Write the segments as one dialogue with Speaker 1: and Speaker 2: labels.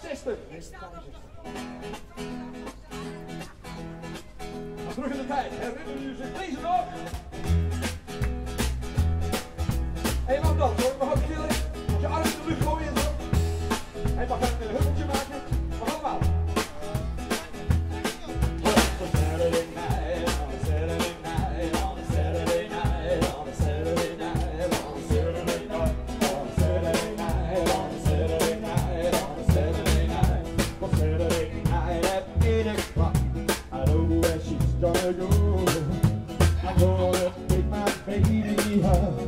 Speaker 1: 65. Als terug in de tijd. Herinneren jullie zich deze nog? En je dat hoor. go. I'm gonna take my baby home.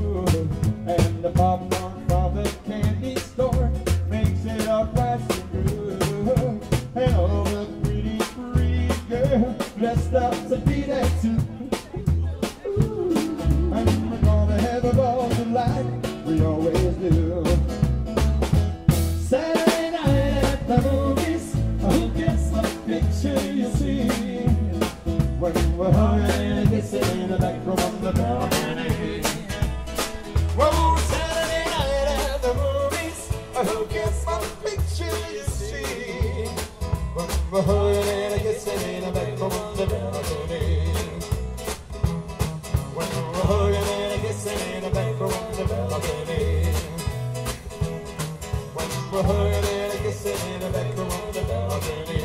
Speaker 1: The popcorn from the candy store makes it up nice and. And all the pretty, pretty girl dressed up to be that too. And we're gonna have a ball tonight, we always do. Saturday night at the movies, who gets the picture you see? look at my picture, you see. From and I guess it ain't a back from the balcony. When and I guess it ain't a back from the balcony. When and I guess it ain't a back from the balcony.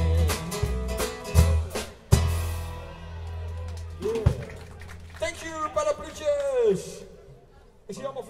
Speaker 1: Thank you, Bella Bridges! Ik zie allemaal?